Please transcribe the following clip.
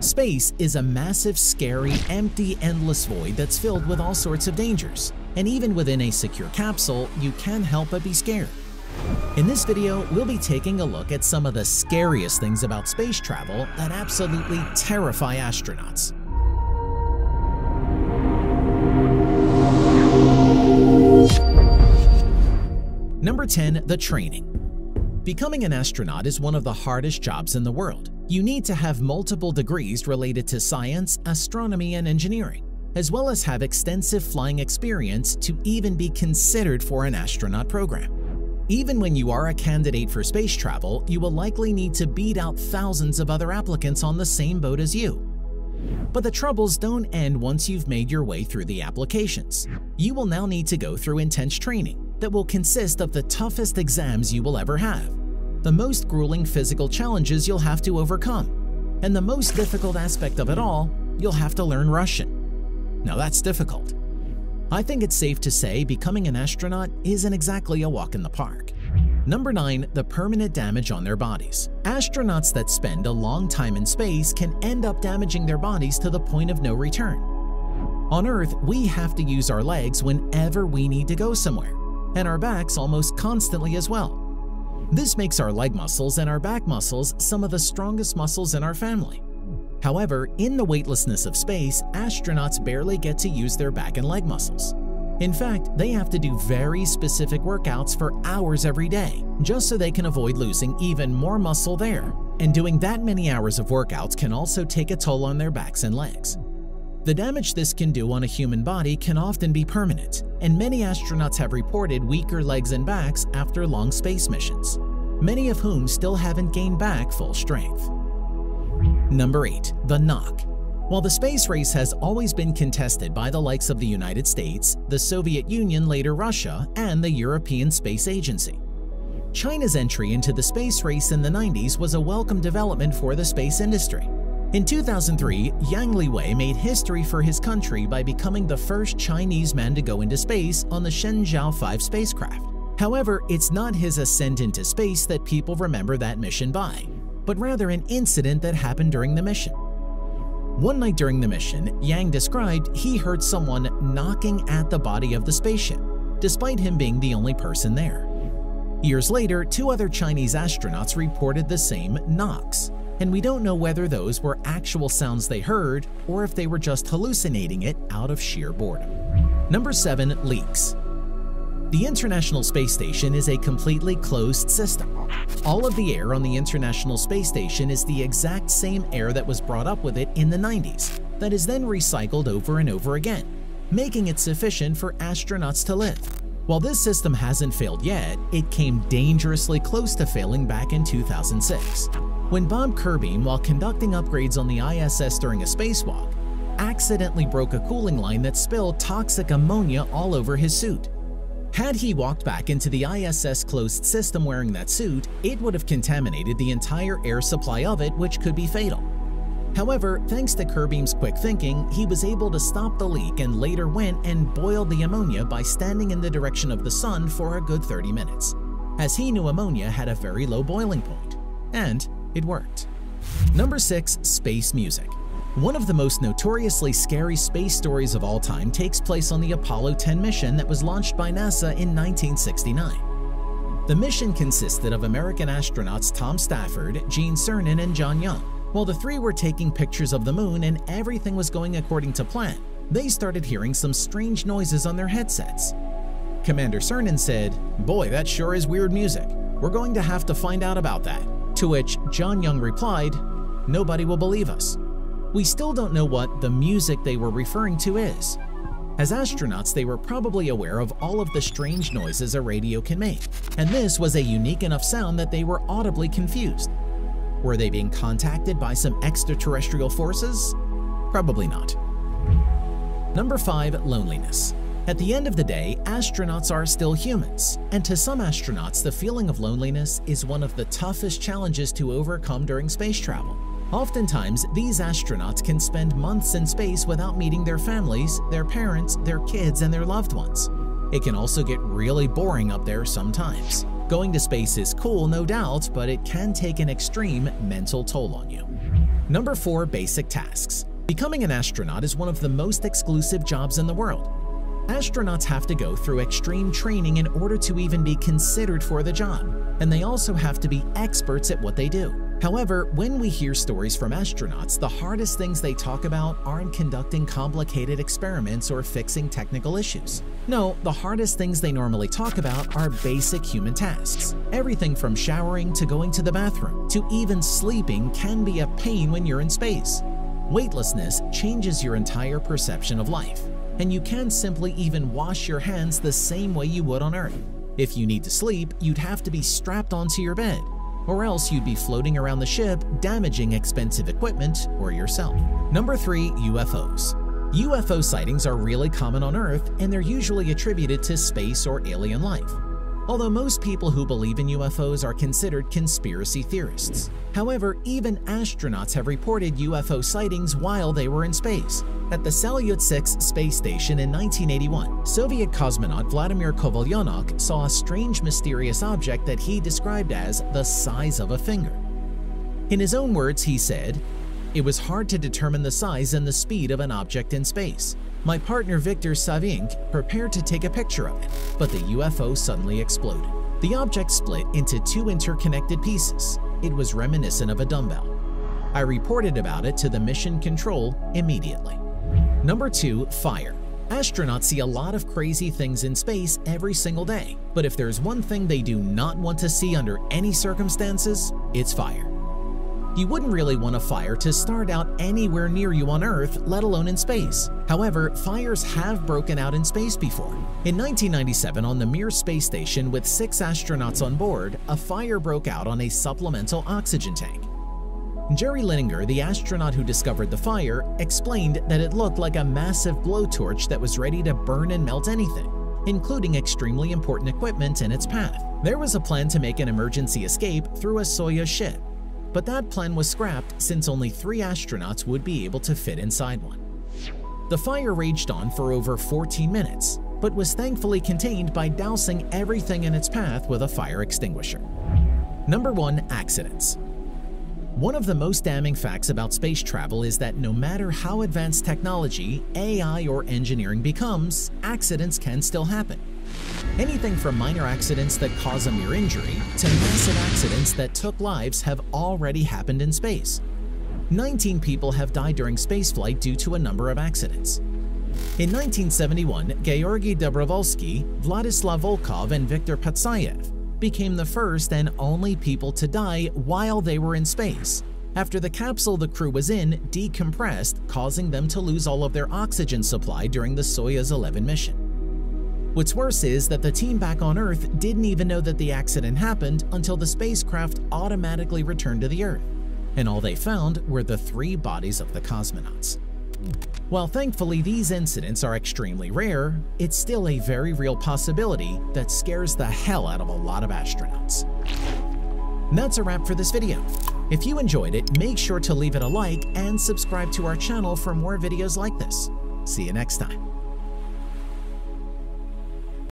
Space is a massive, scary, empty, endless void that's filled with all sorts of dangers. And even within a secure capsule, you can't help but be scared. In this video, we'll be taking a look at some of the scariest things about space travel that absolutely terrify astronauts. Number 10. The Training Becoming an astronaut is one of the hardest jobs in the world. You need to have multiple degrees related to science, astronomy, and engineering, as well as have extensive flying experience to even be considered for an astronaut program. Even when you are a candidate for space travel, you will likely need to beat out thousands of other applicants on the same boat as you. But the troubles don't end once you've made your way through the applications. You will now need to go through intense training that will consist of the toughest exams you will ever have the most grueling physical challenges you'll have to overcome, and the most difficult aspect of it all, you'll have to learn Russian. Now that's difficult. I think it's safe to say becoming an astronaut isn't exactly a walk in the park. Number 9. The permanent damage on their bodies. Astronauts that spend a long time in space can end up damaging their bodies to the point of no return. On Earth, we have to use our legs whenever we need to go somewhere, and our backs almost constantly as well. This makes our leg muscles and our back muscles some of the strongest muscles in our family. However, in the weightlessness of space, astronauts barely get to use their back and leg muscles. In fact, they have to do very specific workouts for hours every day, just so they can avoid losing even more muscle there. And doing that many hours of workouts can also take a toll on their backs and legs. The damage this can do on a human body can often be permanent, and many astronauts have reported weaker legs and backs after long space missions, many of whom still haven't gained back full strength. Number 8. The Knock While the space race has always been contested by the likes of the United States, the Soviet Union later Russia, and the European Space Agency, China's entry into the space race in the 90s was a welcome development for the space industry. In 2003, Yang Liwei made history for his country by becoming the first Chinese man to go into space on the Shenzhou 5 spacecraft. However, it's not his ascent into space that people remember that mission by, but rather an incident that happened during the mission. One night during the mission, Yang described he heard someone knocking at the body of the spaceship, despite him being the only person there. Years later, two other Chinese astronauts reported the same knocks, and we don't know whether those were actual sounds they heard or if they were just hallucinating it out of sheer boredom. Number 7. Leaks The International Space Station is a completely closed system. All of the air on the International Space Station is the exact same air that was brought up with it in the 90s, that is then recycled over and over again, making it sufficient for astronauts to live. While this system hasn't failed yet, it came dangerously close to failing back in 2006 when Bob Curbeam, while conducting upgrades on the ISS during a spacewalk, accidentally broke a cooling line that spilled toxic ammonia all over his suit. Had he walked back into the ISS closed system wearing that suit, it would have contaminated the entire air supply of it, which could be fatal. However, thanks to Curbeam's quick thinking, he was able to stop the leak and later went and boiled the ammonia by standing in the direction of the sun for a good 30 minutes, as he knew ammonia had a very low boiling point. And it worked. Number 6. Space Music One of the most notoriously scary space stories of all time takes place on the Apollo 10 mission that was launched by NASA in 1969. The mission consisted of American astronauts Tom Stafford, Gene Cernan, and John Young. While the three were taking pictures of the moon and everything was going according to plan, they started hearing some strange noises on their headsets. Commander Cernan said, Boy, that sure is weird music. We're going to have to find out about that. To which John Young replied, Nobody will believe us. We still don't know what the music they were referring to is. As astronauts, they were probably aware of all of the strange noises a radio can make, and this was a unique enough sound that they were audibly confused. Were they being contacted by some extraterrestrial forces? Probably not. Number 5. Loneliness at the end of the day, astronauts are still humans, and to some astronauts, the feeling of loneliness is one of the toughest challenges to overcome during space travel. Oftentimes, these astronauts can spend months in space without meeting their families, their parents, their kids, and their loved ones. It can also get really boring up there sometimes. Going to space is cool, no doubt, but it can take an extreme mental toll on you. Number 4. Basic Tasks Becoming an astronaut is one of the most exclusive jobs in the world. Astronauts have to go through extreme training in order to even be considered for the job, and they also have to be experts at what they do. However, when we hear stories from astronauts, the hardest things they talk about aren't conducting complicated experiments or fixing technical issues. No, the hardest things they normally talk about are basic human tasks. Everything from showering to going to the bathroom to even sleeping can be a pain when you're in space. Weightlessness changes your entire perception of life and you can simply even wash your hands the same way you would on Earth. If you need to sleep, you'd have to be strapped onto your bed, or else you'd be floating around the ship, damaging expensive equipment or yourself. Number 3. UFOs UFO sightings are really common on Earth, and they're usually attributed to space or alien life although most people who believe in UFOs are considered conspiracy theorists. However, even astronauts have reported UFO sightings while they were in space. At the Salyut 6 space station in 1981, Soviet cosmonaut Vladimir Kovalyonok saw a strange mysterious object that he described as the size of a finger. In his own words, he said, It was hard to determine the size and the speed of an object in space. My partner Victor Savinykh prepared to take a picture of it, but the UFO suddenly exploded. The object split into two interconnected pieces. It was reminiscent of a dumbbell. I reported about it to the mission control immediately. Number 2. Fire Astronauts see a lot of crazy things in space every single day, but if there's one thing they do not want to see under any circumstances, it's fire. You wouldn't really want a fire to start out anywhere near you on Earth, let alone in space. However, fires have broken out in space before. In 1997, on the Mir space station with six astronauts on board, a fire broke out on a supplemental oxygen tank. Jerry Linenger, the astronaut who discovered the fire, explained that it looked like a massive blowtorch that was ready to burn and melt anything, including extremely important equipment in its path. There was a plan to make an emergency escape through a Soyuz ship, but that plan was scrapped since only three astronauts would be able to fit inside one. The fire raged on for over 14 minutes, but was thankfully contained by dousing everything in its path with a fire extinguisher. Number 1. Accidents One of the most damning facts about space travel is that no matter how advanced technology, AI, or engineering becomes, accidents can still happen. Anything from minor accidents that cause a mere injury to massive accidents that took lives have already happened in space. 19 people have died during spaceflight due to a number of accidents. In 1971, Georgy Dobrovolsky, Vladislav Volkov, and Viktor Patsayev became the first and only people to die while they were in space, after the capsule the crew was in decompressed, causing them to lose all of their oxygen supply during the Soyuz 11 mission. What's worse is that the team back on Earth didn't even know that the accident happened until the spacecraft automatically returned to the Earth, and all they found were the three bodies of the cosmonauts. While thankfully these incidents are extremely rare, it's still a very real possibility that scares the hell out of a lot of astronauts. that's a wrap for this video. If you enjoyed it, make sure to leave it a like and subscribe to our channel for more videos like this. See you next time.